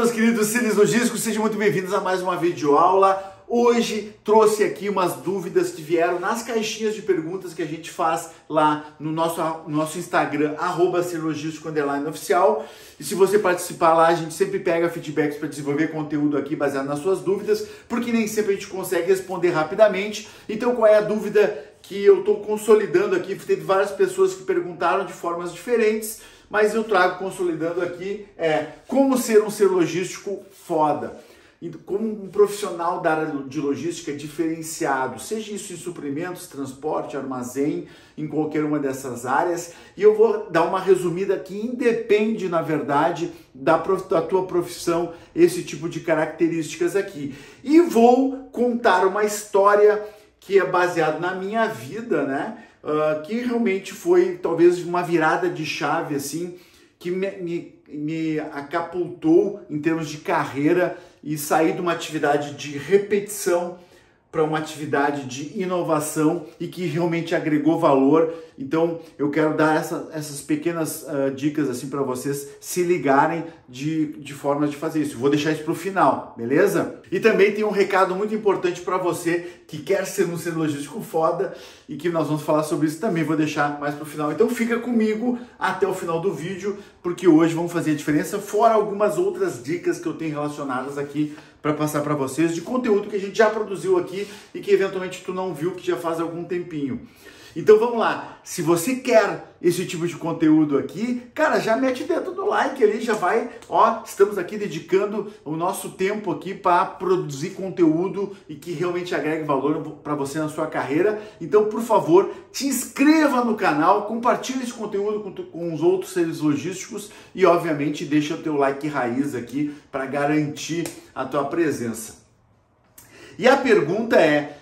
Meus queridos Cines Logísticos, sejam muito bem-vindos a mais uma videoaula. Hoje trouxe aqui umas dúvidas que vieram nas caixinhas de perguntas que a gente faz lá no nosso, no nosso Instagram, arroba oficial. E se você participar lá, a gente sempre pega feedbacks para desenvolver conteúdo aqui baseado nas suas dúvidas, porque nem sempre a gente consegue responder rapidamente. Então, qual é a dúvida que eu estou consolidando aqui? Teve várias pessoas que perguntaram de formas diferentes mas eu trago consolidando aqui é como ser um ser logístico foda. Como um profissional da área de logística diferenciado, seja isso em suprimentos, transporte, armazém, em qualquer uma dessas áreas. E eu vou dar uma resumida que independe, na verdade, da, da tua profissão, esse tipo de características aqui. E vou contar uma história que é baseada na minha vida, né? uh, que realmente foi talvez uma virada de chave assim que me, me, me acapultou em termos de carreira e sair de uma atividade de repetição para uma atividade de inovação e que realmente agregou valor. Então, eu quero dar essa, essas pequenas uh, dicas assim para vocês se ligarem de, de forma de fazer isso. Vou deixar isso para o final, beleza? E também tem um recado muito importante para você que quer ser um ser logístico foda e que nós vamos falar sobre isso também. Vou deixar mais para o final. Então, fica comigo até o final do vídeo, porque hoje vamos fazer a diferença, fora algumas outras dicas que eu tenho relacionadas aqui para passar para vocês de conteúdo que a gente já produziu aqui e que eventualmente tu não viu que já faz algum tempinho. Então vamos lá, se você quer esse tipo de conteúdo aqui, cara, já mete dentro do like ali, já vai, ó, estamos aqui dedicando o nosso tempo aqui para produzir conteúdo e que realmente agregue valor para você na sua carreira. Então, por favor, te inscreva no canal, compartilhe esse conteúdo com, com os outros seres logísticos e, obviamente, deixa o teu like raiz aqui para garantir a tua presença. E a pergunta é,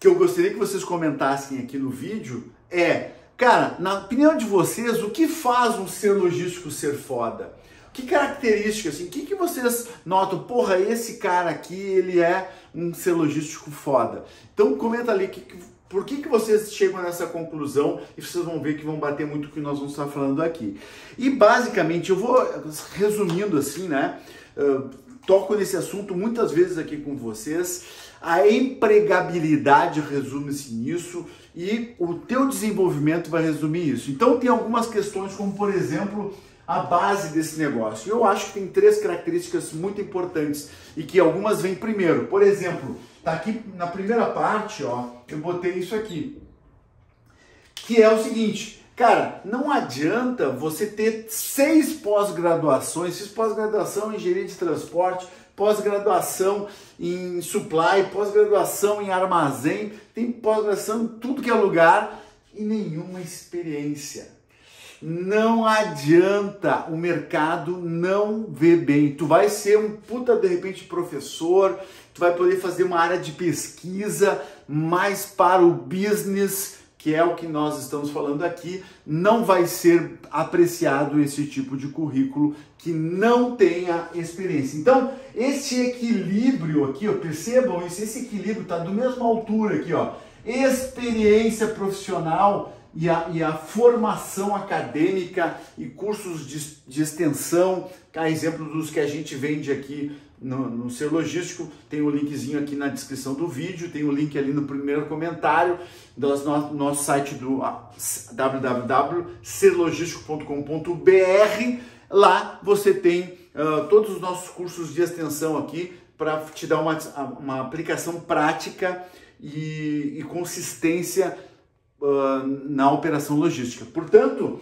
que eu gostaria que vocês comentassem aqui no vídeo é, cara, na opinião de vocês, o que faz um ser logístico ser foda? Que características, assim, o que, que vocês notam? Porra, esse cara aqui, ele é um ser logístico foda. Então comenta ali que, por que, que vocês chegam nessa conclusão e vocês vão ver que vão bater muito o que nós vamos estar falando aqui. E basicamente, eu vou resumindo assim, né? Uh, toco nesse assunto muitas vezes aqui com vocês. A empregabilidade resume-se nisso e o teu desenvolvimento vai resumir isso. Então tem algumas questões como, por exemplo, a base desse negócio. Eu acho que tem três características muito importantes e que algumas vêm primeiro. Por exemplo, tá aqui na primeira parte, ó, eu botei isso aqui. Que é o seguinte, cara, não adianta você ter seis pós-graduações, seis pós-graduação em engenharia de transporte, pós-graduação em supply, pós-graduação em armazém, tem pós-graduação em tudo que é lugar e nenhuma experiência. Não adianta, o mercado não vê bem. Tu vai ser um puta de repente professor, tu vai poder fazer uma área de pesquisa mais para o business que é o que nós estamos falando aqui, não vai ser apreciado esse tipo de currículo que não tenha experiência. Então, esse equilíbrio aqui, ó, percebam isso, esse equilíbrio está do mesma altura aqui, ó. Experiência profissional e a, e a formação acadêmica e cursos de, de extensão, a exemplo dos que a gente vende aqui no, no Ser Logístico, tem o um linkzinho aqui na descrição do vídeo, tem o um link ali no primeiro comentário do nosso, nosso site do www.serlogistico.com.br. Lá você tem uh, todos os nossos cursos de extensão aqui para te dar uma, uma aplicação prática e, e consistência uh, na operação logística. Portanto,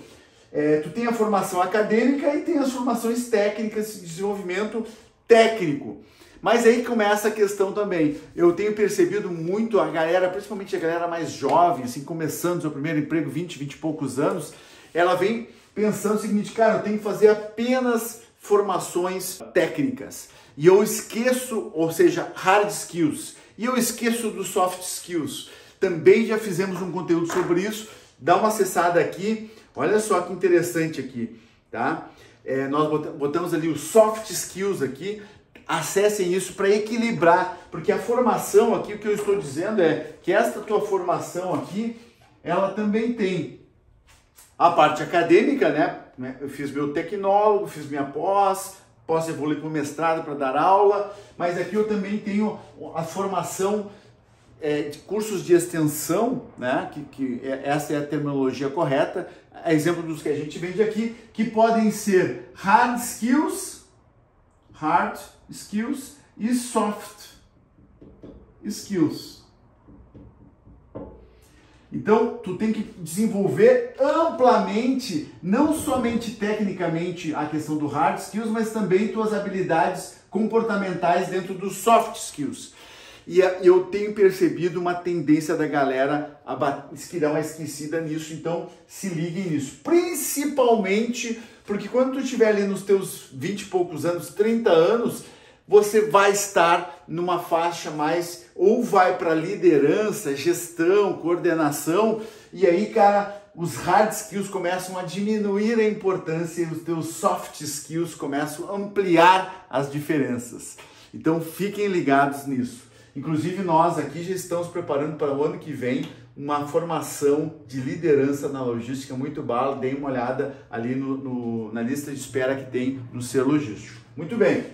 é, tu tem a formação acadêmica e tem as formações técnicas de desenvolvimento técnico. Mas aí começa a questão também. Eu tenho percebido muito a galera, principalmente a galera mais jovem, assim, começando seu primeiro emprego, 20, 20 e poucos anos, ela vem pensando o seguinte, cara, eu tenho que fazer apenas formações técnicas. E eu esqueço, ou seja, hard skills. E eu esqueço dos soft skills. Também já fizemos um conteúdo sobre isso. Dá uma acessada aqui. Olha só que interessante aqui, tá? É, nós botamos ali os soft skills aqui, acessem isso para equilibrar, porque a formação aqui, o que eu estou dizendo é que esta tua formação aqui, ela também tem a parte acadêmica, né? Eu fiz meu tecnólogo, fiz minha pós, posso evoluir para o mestrado para dar aula, mas aqui eu também tenho a formação é, de cursos de extensão, né? que, que é, essa é a terminologia correta, é exemplo dos que a gente vende aqui, que podem ser hard skills, hard skills e soft skills. Então, tu tem que desenvolver amplamente, não somente tecnicamente a questão do hard skills, mas também tuas habilidades comportamentais dentro dos soft skills. E eu tenho percebido uma tendência da galera a dar uma esquecida nisso, então se liguem nisso. Principalmente porque quando tu estiver ali nos teus 20 e poucos anos, 30 anos, você vai estar numa faixa mais ou vai para liderança, gestão, coordenação, e aí, cara, os hard skills começam a diminuir a importância e os teus soft skills começam a ampliar as diferenças. Então, fiquem ligados nisso. Inclusive, nós aqui já estamos preparando para o ano que vem uma formação de liderança na logística muito bala. Dê uma olhada ali no, no, na lista de espera que tem no ser logístico. Muito bem.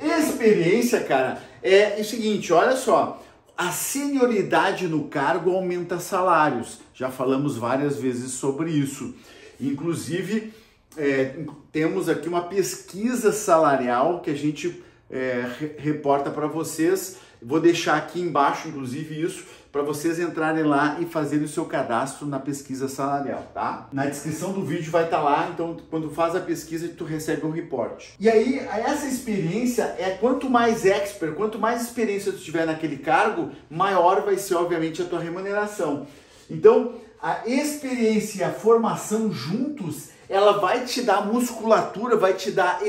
Experiência, cara, é o seguinte, olha só, a senioridade no cargo aumenta salários. Já falamos várias vezes sobre isso. Inclusive, é, temos aqui uma pesquisa salarial que a gente é, reporta para vocês. Vou deixar aqui embaixo, inclusive, isso para vocês entrarem lá e fazerem o seu cadastro na pesquisa salarial, tá? Na descrição do vídeo vai estar tá lá, então quando faz a pesquisa tu recebe um reporte. E aí, essa experiência é quanto mais expert, quanto mais experiência tu tiver naquele cargo, maior vai ser obviamente a tua remuneração. Então, a experiência e a formação juntos, ela vai te dar musculatura, vai te dar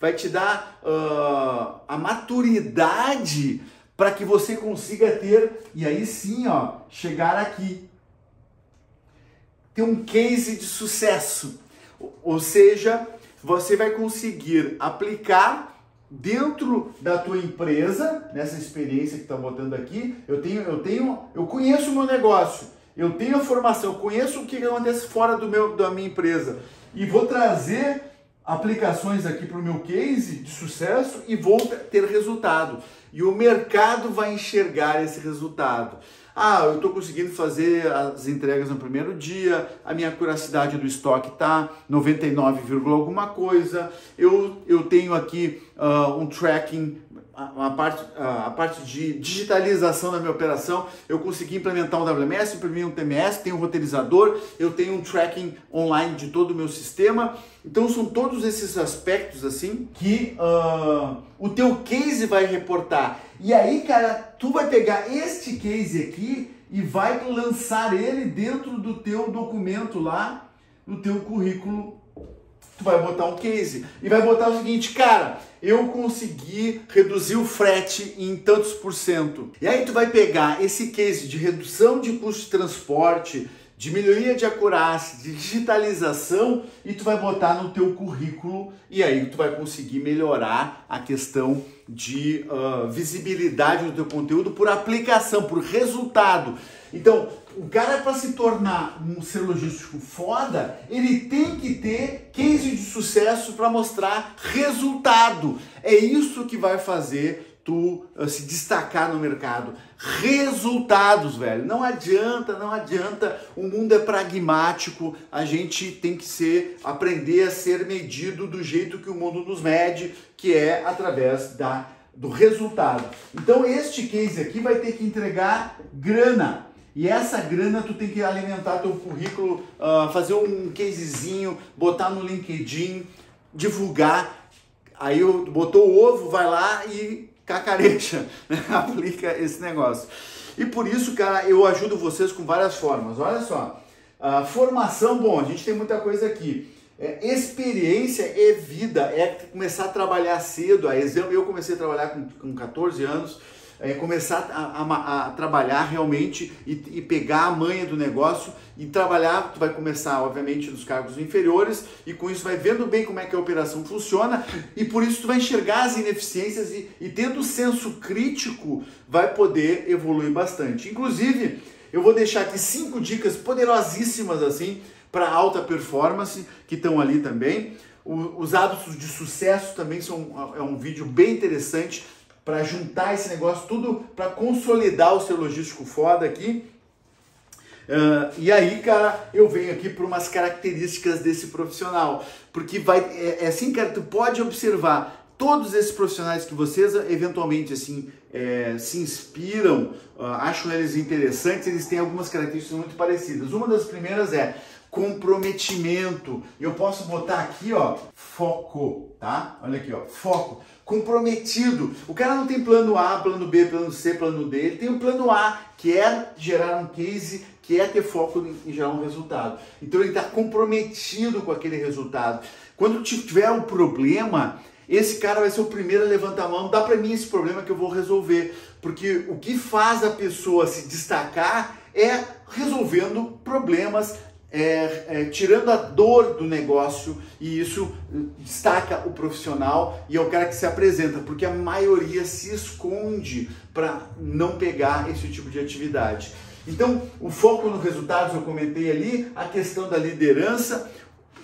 vai te dar uh, a maturidade para que você consiga ter, e aí sim, ó, chegar aqui. Ter um case de sucesso. Ou seja, você vai conseguir aplicar dentro da tua empresa, nessa experiência que está botando aqui, eu tenho, eu tenho, eu conheço o meu negócio, eu tenho a formação, eu conheço o que acontece fora do meu, da minha empresa e vou trazer aplicações aqui para o meu case de sucesso e vou ter resultado. E o mercado vai enxergar esse resultado. Ah, eu estou conseguindo fazer as entregas no primeiro dia, a minha curacidade do estoque está 99, alguma coisa, eu, eu tenho aqui uh, um tracking a, parte, a, parte de digitalização da minha operação, eu consegui implementar um WMS, implementei um TMS, tenho um roteirizador, eu tenho um tracking online de todo o meu sistema. Então são todos esses aspectos assim que uh, o teu case vai reportar. E aí, cara, tu vai pegar este case aqui e vai lançar ele dentro do teu documento lá, no teu currículo tu vai botar um case e vai botar o seguinte, cara, eu consegui reduzir o frete em tantos por cento. E aí tu vai pegar esse case de redução de custo de transporte, de melhoria de acurácia, de digitalização e tu vai botar no teu currículo e aí tu vai conseguir melhorar a questão de uh, visibilidade do teu conteúdo por aplicação, por resultado. Então, o cara para se tornar um ser logístico foda, ele tem que ter case de sucesso para mostrar resultado. É isso que vai fazer tu uh, se destacar no mercado. Resultados, velho. Não adianta, não adianta. O mundo é pragmático. A gente tem que ser aprender a ser medido do jeito que o mundo nos mede, que é através da do resultado. Então este case aqui vai ter que entregar grana. E essa grana tu tem que alimentar teu currículo, uh, fazer um casezinho, botar no LinkedIn, divulgar. Aí botou o ovo, vai lá e cacareja, né? aplica esse negócio. E por isso, cara, eu ajudo vocês com várias formas. Olha só, uh, formação, bom, a gente tem muita coisa aqui. É, experiência é vida, é começar a trabalhar cedo. A exemplo, eu comecei a trabalhar com, com 14 anos é, começar a, a, a, trabalhar realmente e, e, pegar a manha do negócio e trabalhar, tu vai começar obviamente nos cargos inferiores e com isso vai vendo bem como é que a operação funciona e por isso tu vai enxergar as ineficiências e, e tendo senso crítico vai poder evoluir bastante. Inclusive, eu vou deixar aqui cinco dicas poderosíssimas assim para alta performance que estão ali também. O, os hábitos de sucesso também são é um vídeo bem interessante para juntar esse negócio tudo para consolidar o seu logístico foda aqui. Uh, e aí, cara, eu venho aqui por umas características desse profissional, porque vai é, é assim, cara, tu pode observar todos esses profissionais que vocês eventualmente assim é, se inspiram, uh, acham eles interessantes, eles têm algumas características muito parecidas. Uma das primeiras é comprometimento. Eu posso botar aqui, ó, foco, tá? Olha aqui, ó, foco. Comprometido. O cara não tem plano A, plano B, plano C, plano D. Ele tem o plano A, que é gerar um case, que é ter foco em gerar um resultado. Então ele está comprometido com aquele resultado. Quando tiver um problema, esse cara vai ser o primeiro a levantar a mão, dá para mim esse problema que eu vou resolver. Porque o que faz a pessoa se destacar é resolvendo problemas, é, é, tirando a dor do negócio e isso destaca o profissional e é o cara que se apresenta, porque a maioria se esconde para não pegar esse tipo de atividade. Então, o foco no resultados, eu comentei ali, a questão da liderança,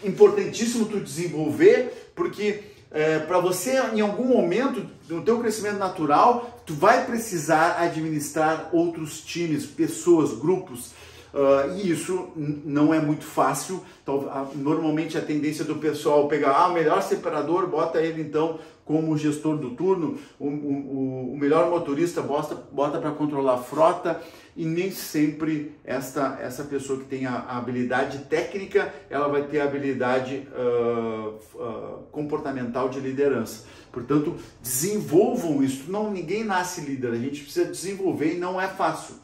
importantíssimo tu desenvolver, porque é, para você, em algum momento, no teu crescimento natural, tu vai precisar administrar outros times, pessoas, grupos, uh, e isso não é muito fácil. Então, normalmente a tendência do pessoal pegar ah, o melhor separador, bota ele então como gestor do turno, o, o, o melhor motorista bota, bota para controlar a frota e nem sempre esta, essa pessoa que tem a, a habilidade técnica, ela vai ter a habilidade uh, uh, comportamental de liderança. Portanto, desenvolvam isso. Não, ninguém nasce líder, a gente precisa desenvolver e não é fácil.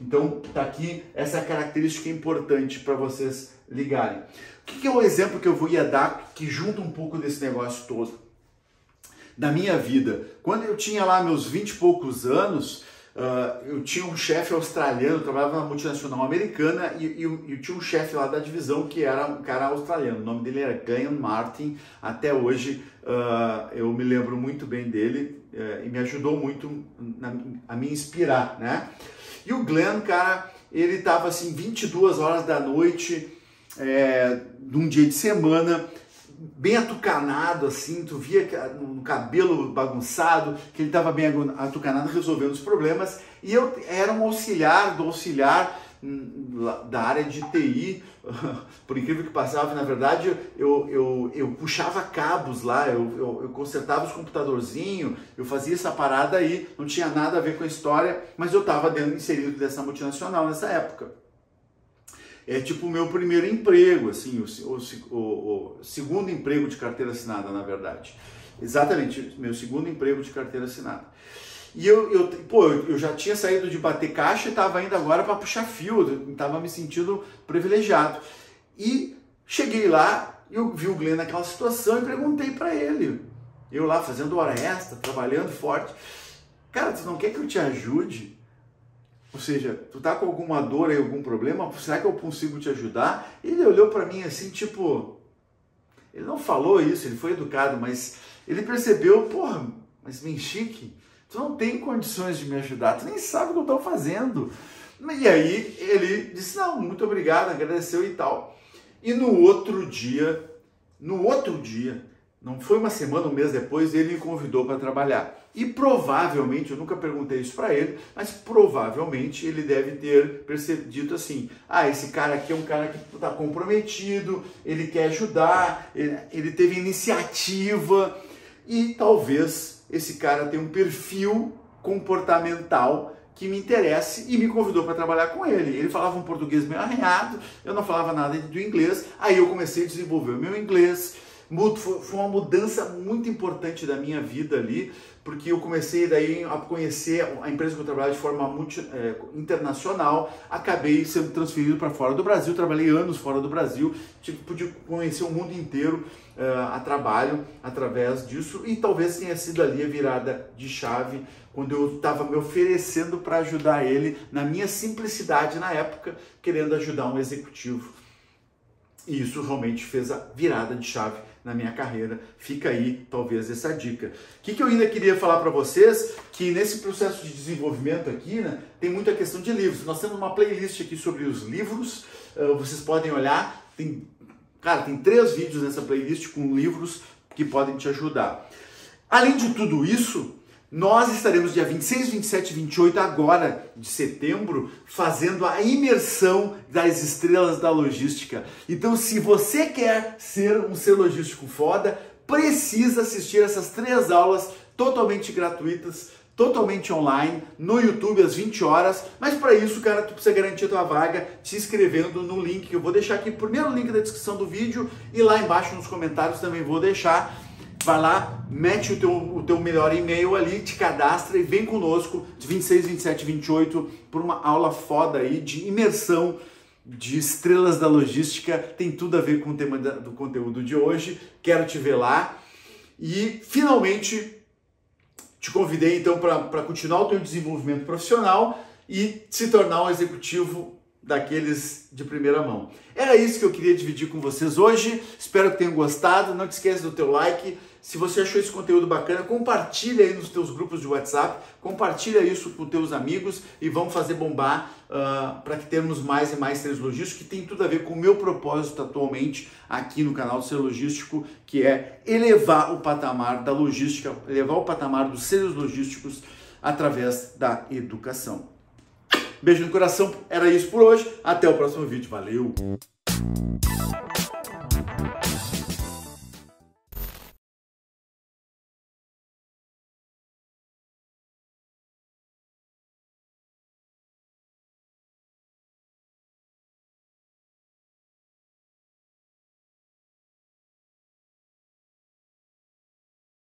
Então, tá aqui essa característica importante para vocês ligarem. O que, que é o exemplo que eu vou ia dar que junta um pouco desse negócio todo? Da minha vida. Quando eu tinha lá meus 20 e poucos anos, Uh, eu tinha um chefe australiano, trabalhava na multinacional americana e, e, eu, tinha um chefe lá da divisão que era um cara australiano. O nome dele era Glenn Martin. Até hoje uh, eu me lembro muito bem dele uh, e me ajudou muito na, a me inspirar, né? E o Glenn, cara, ele tava assim 22 horas da noite, é, num dia de semana, bem atucanado, assim, tu via no cabelo bagunçado, que ele estava bem atucanado resolvendo os problemas, e eu era um auxiliar do auxiliar da área de TI, por incrível que passava, na verdade eu, eu, eu puxava cabos lá, eu, eu, eu consertava os computadorzinhos, eu fazia essa parada aí, não tinha nada a ver com a história, mas eu estava inserido dessa multinacional nessa época é tipo o meu primeiro emprego, assim, o, o, o, segundo emprego de carteira assinada, na verdade. Exatamente, meu segundo emprego de carteira assinada. E eu, eu pô, eu já tinha saído de bater caixa e estava indo agora para puxar fio, estava me sentindo privilegiado. E cheguei lá, eu vi o Glenn naquela situação e perguntei para ele. Eu lá fazendo hora extra, trabalhando forte. Cara, tu não quer que eu te ajude? Ou seja, tu tá com alguma dor aí, algum problema? Será que eu consigo te ajudar? Ele olhou para mim assim, tipo, ele não falou isso, ele foi educado, mas ele percebeu, porra, mas bem chique, tu não tem condições de me ajudar, tu nem sabe o que eu estou fazendo. E aí ele disse, não, muito obrigado, agradeceu e tal. E no outro dia, no outro dia, não foi uma semana, um mês depois, ele me convidou para trabalhar. E provavelmente, eu nunca perguntei isso para ele, mas provavelmente ele deve ter percebido assim: ah, esse cara aqui é um cara que está comprometido, ele quer ajudar, ele, ele teve iniciativa e talvez esse cara tenha um perfil comportamental que me interesse e me convidou para trabalhar com ele. Ele falava um português meio arranhado, eu não falava nada do inglês, aí eu comecei a desenvolver o meu inglês. Foi uma mudança muito importante da minha vida ali, porque eu comecei daí a conhecer a empresa que eu trabalhava de forma multi, é, internacional, acabei sendo transferido para fora do Brasil, trabalhei anos fora do Brasil, tive, pude conhecer o mundo inteiro uh, a trabalho através disso e talvez tenha sido ali a virada de chave quando eu estava me oferecendo para ajudar ele na minha simplicidade na época, querendo ajudar um executivo. E isso realmente fez a virada de chave na minha carreira. Fica aí, talvez, essa dica. O que, que eu ainda queria falar para vocês? Que nesse processo de desenvolvimento aqui, né, tem muita questão de livros. Nós temos uma playlist aqui sobre os livros, uh, vocês podem olhar, tem Cara, tem três vídeos nessa playlist com livros que podem te ajudar. Além de tudo isso, nós estaremos dia 26, 27 e 28 agora de setembro fazendo a imersão das estrelas da logística. Então, se você quer ser um ser logístico foda, precisa assistir essas três aulas totalmente gratuitas, totalmente online, no YouTube às 20 horas. Mas para isso, cara, tu precisa garantir a tua vaga te inscrevendo no link que eu vou deixar aqui, primeiro link da descrição do vídeo e lá embaixo nos comentários também vou deixar vai lá, mete o teu, o teu melhor e-mail ali, te cadastra e vem conosco de 26, 27, 28 por uma aula foda aí de imersão de estrelas da logística. Tem tudo a ver com o tema do conteúdo de hoje. Quero te ver lá. E finalmente te convidei então para continuar o teu desenvolvimento profissional e se tornar um executivo daqueles de primeira mão. Era isso que eu queria dividir com vocês hoje. Espero que tenham gostado. Não te esqueça do teu like. Se você achou esse conteúdo bacana, compartilha aí nos teus grupos de WhatsApp, compartilha isso com teus amigos e vamos fazer bombar uh, para que tenhamos mais e mais seres logísticos, que tem tudo a ver com o meu propósito atualmente aqui no canal do Ser Logístico, que é elevar o patamar da logística, elevar o patamar dos seres logísticos através da educação. Beijo no coração, era isso por hoje. Até o próximo vídeo. Valeu!